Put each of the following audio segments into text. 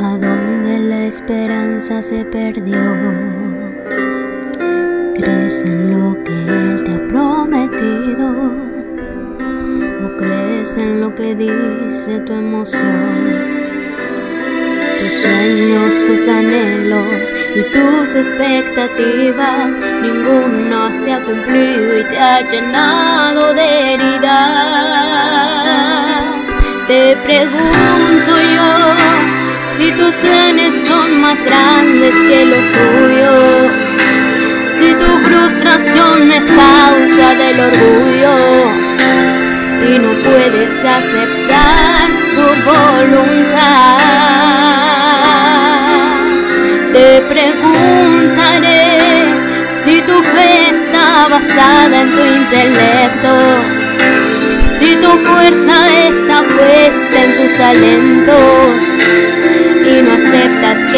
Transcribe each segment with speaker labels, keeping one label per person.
Speaker 1: ¿A dónde la esperanza se perdió? ¿Crees en lo que Él te ha prometido? ¿O crees en lo que dice tu emoción? Tus sueños, tus anhelos y tus expectativas, ninguno se ha cumplido y te ha llenado de grandes que los suyos, si tu frustración es causa del orgullo y no puedes aceptar su voluntad. Te preguntaré si tu fe está basada en tu intelecto, si tu fuerza está puesta en tus talentos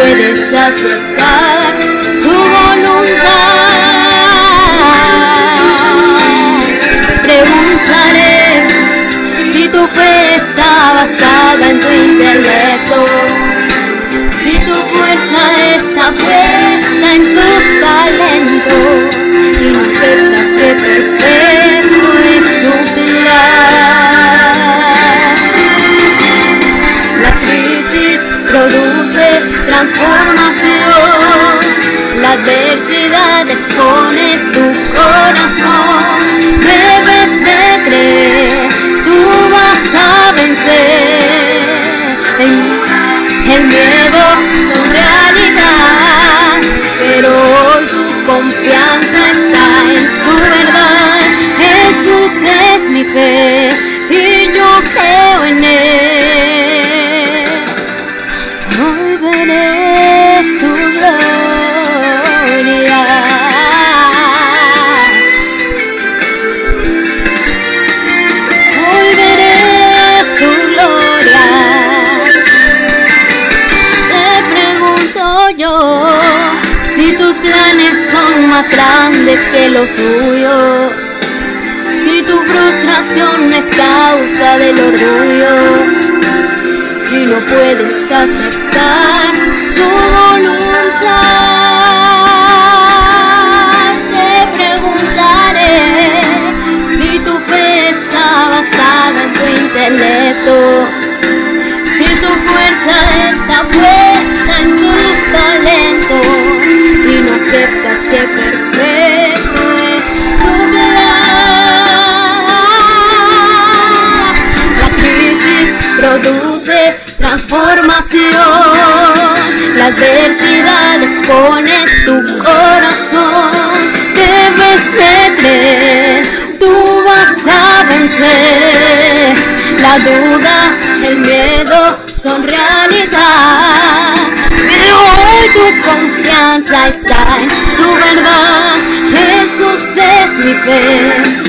Speaker 1: puedes aceptar transformación. La adversidad expone tu corazón. Debes de creer, tú vas a vencer. El miedo es realidad, pero hoy tu confianza está en su verdad. Jesús es mi fe más grandes que los suyos. Si tu frustración es causa del orgullo y no puedes aceptar su voluntad. Te preguntaré si tu fe está basada en tu intelecto, si tu fuerza está puesta adversidad expone tu corazón. Debes de creer, tú vas a vencer. La duda, el miedo son realidad. Pero hoy tu confianza está en su verdad. Jesús es mi fe.